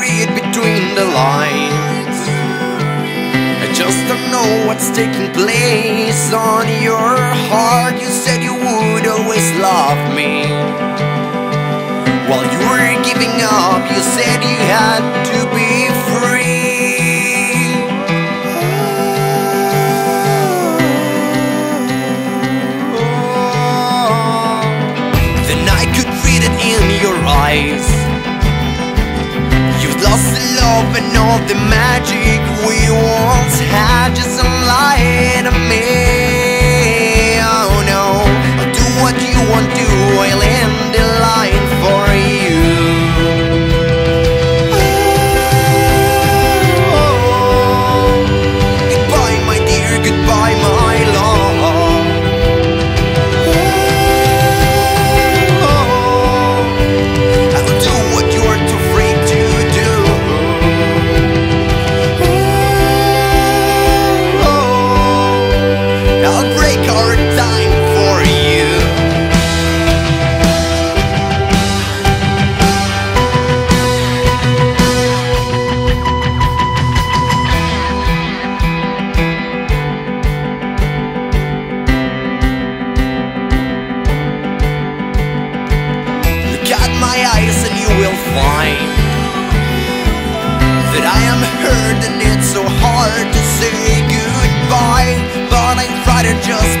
read between the lines. I just don't know what's taking place on your heart. You all the magic we once had. Just a lie to me. You that I am hurt and it's so hard to say goodbye. But I'd rather just